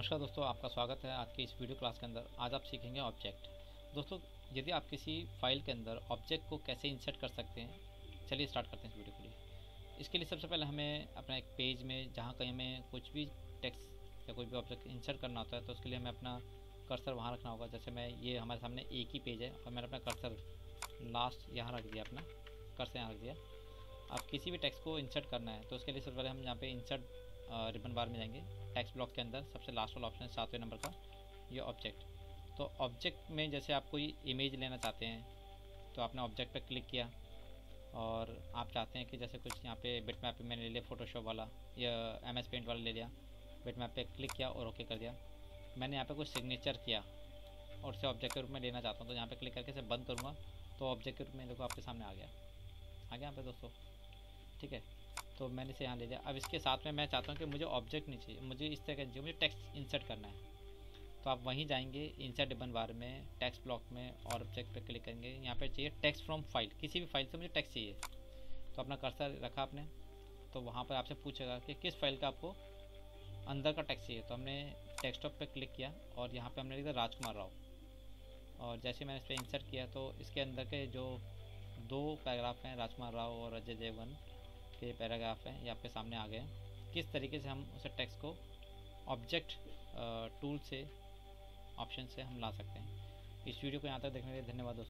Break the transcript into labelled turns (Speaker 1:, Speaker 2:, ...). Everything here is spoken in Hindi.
Speaker 1: नमस्कार दोस्तों, आपका स्वागत है आज की इस वीडियो क्लास के अंदर। आज आप सीखेंगे ऑब्जेक्ट दोस्तों, यदि आप किसी फ़ाइल के अंदर ऑब्जेक्ट को कैसे इंसर्ट कर सकते हैं, चलिए स्टार्ट करते हैं इस वीडियो के लिए। इसके लिए सबसे पहले हमें अपना एक पेज में, जहाँ कहीं हमें कुछ भी टेक्स्ट या कोई भी ऑब्जेक्ट इंसर्ट करना होता है तो उसके लिए हमें अपना कर्सर वहाँ रखना होगा। जैसे मैं, ये हमारे सामने एक ही पेज है, और मैंने अपना कर्सर लास्ट यहाँ रख दिया, अपना कर्सर यहाँ रख दिया। आप किसी भी टेक्स्ट को इंसर्ट करना है तो उसके लिए सबसे पहले हम यहाँ पे इंसर्ट रिबन बार में जाएँगे। टेक्स्ट ब्लॉक के अंदर सबसे लास्ट वाला ऑप्शन है सातवें नंबर का, ये ऑब्जेक्ट तो ऑब्जेक्ट में जैसे आप कोई इमेज लेना चाहते हैं तो आपने ऑब्जेक्ट पर क्लिक किया और आप चाहते हैं कि जैसे कुछ यहाँ पे बिट मैप मैंने ले लिया फोटोशॉप वाला या एम एस पेंट वाला ले लिया बिट मैप पे क्लिक किया और ओके कर दिया। मैंने यहाँ पे कुछ सिग्नेचर किया और उसे ऑब्जेक्ट के रूप में लेना चाहता हूँ तो यहाँ पे क्लिक करके इसे बंद करूँगा तो ऑब्जेक्ट के रूप में देखो आपके सामने आ गया। आ गया यहाँ पे दोस्तों। ठीक है? तो मैंने इसे यहाँ ले लिया। अब इसके साथ में मैं चाहता हूँ कि मुझे ऑब्जेक्ट नहीं चाहिए। मुझे इस तरह का चाहिए मुझे टेक्स्ट इंसर्ट करना है। तो आप वहीं जाएँगे इंसर्ट डिबन बार में टेक्स्ट ब्लॉक में और ऑब्जेक्ट पर क्लिक करेंगे। यहाँ पर चाहिए टेक्स्ट फ्रॉम फ़ाइल किसी भी फ़ाइल से मुझे टेक्स्ट चाहिए। तो अपना कर्सर रखा आपने। तो वहाँ पर आपसे पूछेगा कि किस फ़ाइल का आपको अंदर का टेक्स्ट चाहिए। तो हमने डेस्कटॉप पर क्लिक किया और यहाँ पर हमने लिखा राजकुमार राव। और जैसे मैंने इस पर इंसर्ट किया तो इसके अंदर के जो दो पैराग्राफ हैं, राजकुमार राव और अजय देवगन के पैराग्राफ है, ये आपके सामने आ गए हैं। किस तरीके से हम उसे टेक्स्ट को ऑब्जेक्ट टूल से ऑप्शन से हम ला सकते हैं। इस वीडियो को यहाँ तक देखने के लिए धन्यवाद दोस्तों।